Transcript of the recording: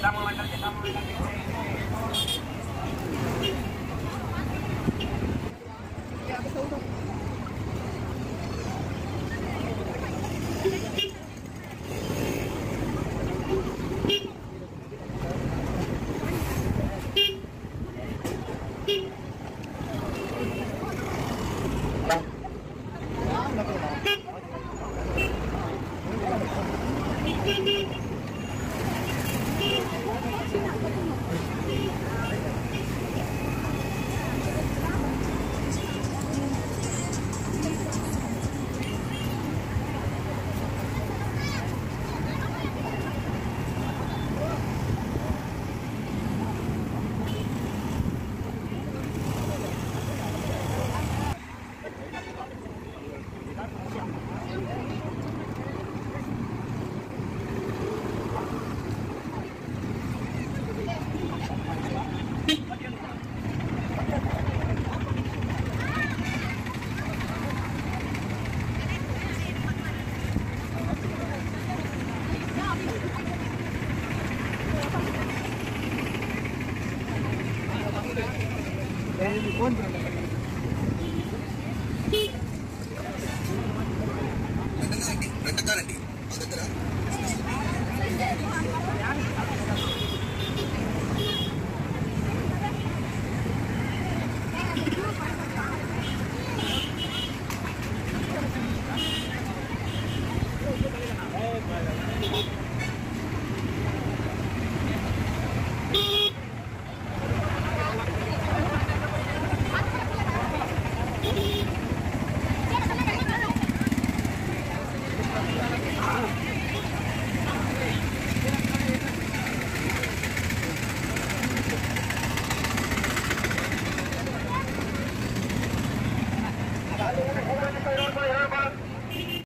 ketemu menternya ரெண்டு தான் ரெண்டு Don't play her.